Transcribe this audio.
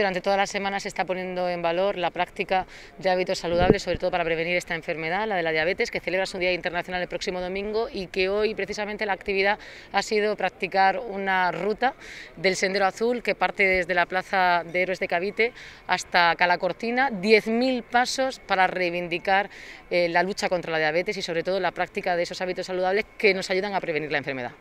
Durante toda la semana se está poniendo en valor la práctica de hábitos saludables, sobre todo para prevenir esta enfermedad, la de la diabetes, que celebra su Día Internacional el próximo domingo y que hoy precisamente la actividad ha sido practicar una ruta del Sendero Azul que parte desde la Plaza de Héroes de Cavite hasta Calacortina, 10.000 pasos para reivindicar eh, la lucha contra la diabetes y sobre todo la práctica de esos hábitos saludables que nos ayudan a prevenir la enfermedad.